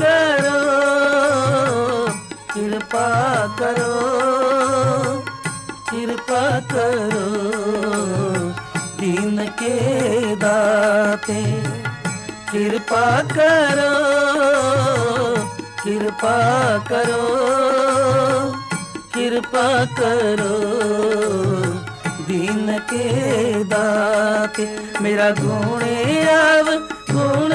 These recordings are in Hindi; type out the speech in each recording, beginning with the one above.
करो, कृपा करो कृपा करो, दिन के दाते। कृपा करो कृपा करो कृपा करो, दिन के दाते। मेरा गुणे राव गुण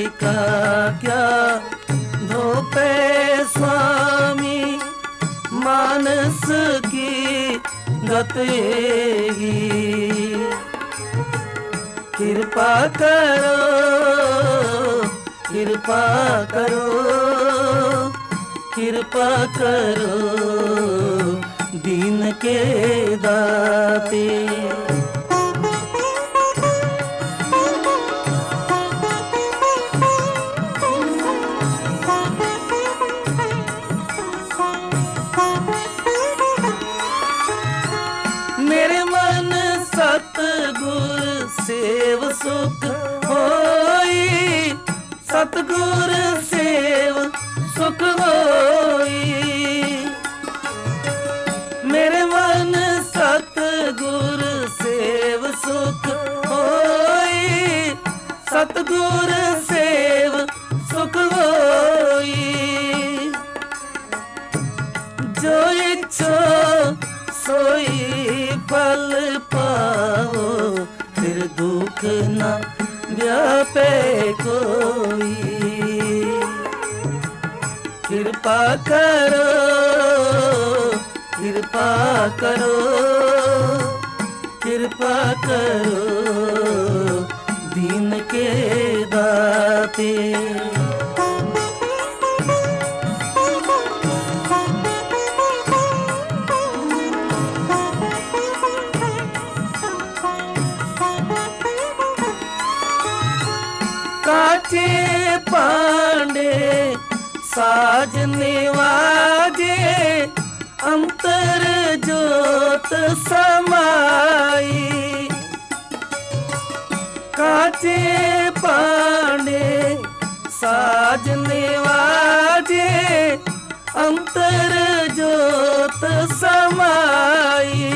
का क्या धोपे स्वामी मानस की गतेगी कृपा करो कृपा करो कृपा करो दीन के दाते। ਸੁਖ ਹੋਈ, ਸਤਗੁਰ ਸੇਵ ਸੁਖ ਹੋਈ। ਮੇਰੇ ਮਨ ਸਤਗੁਰ ਸੇਵ ਸੁਖ ਹੋਈ, ਸਤਗੁਰ ਸੇਵ ਸੁਖ ਹੋਈ। ਜੋ ਇਛੋ ਸੋਈ ਪਲ ਪਾਵੋ दुख न व्यापे कोई। कृपा करो कृपा करो कृपा करो दिन के दाते। ਨਾਚੇ ਪਾਂਡੇ ਸਾਜਨੇ ਵਾਜੇ ਅੰਤਰ ਜੋਤ ਸਮਾਈ। ਕਾਚੇ ਪਾਂਡੇ ਸਾਜਨੇ ਵਾਜੇ ਅੰਤਰ ਜੋਤ ਸਮਾਈ।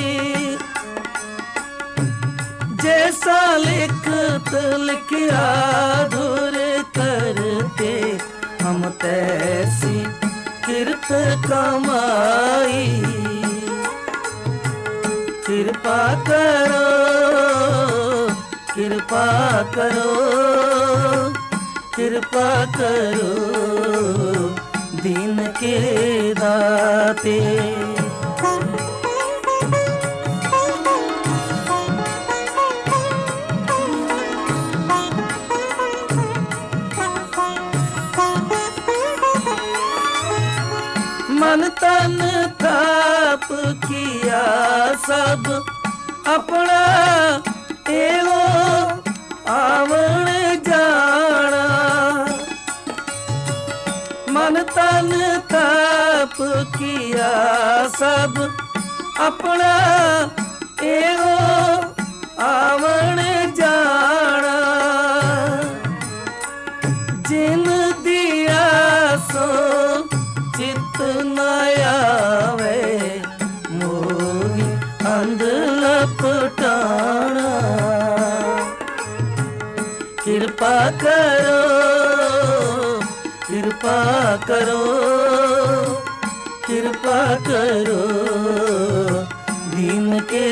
ਜੈਸਾ ਲਿਖਤ ਲਿਖਿਆ किरत कमाई। कृपा करो कृपा करो कृपा करो दिन के दाते। मन तन ताप किया सब। अपना एवो आवण जाना। मन तन ताप किया सब। अपना एवो आवण मोही अंध लपटाना कृपा करो कृपा करो कृपा करो दीन के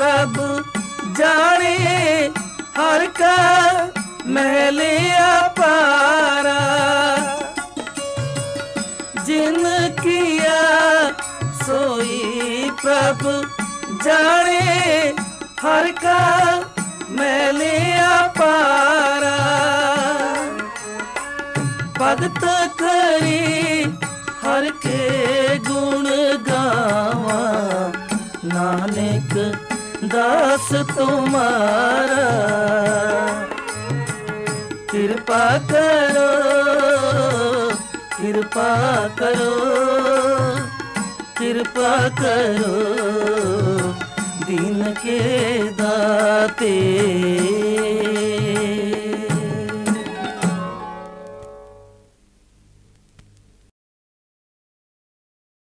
कब जाने हर का महले पारा जिन किया सोई प्रभु जाने हर का महले पारा पद करे हर के गुण गावा। नानक दास तुम्हारा। कृपा करो कृपा करो कृपा करो। दिन के दाते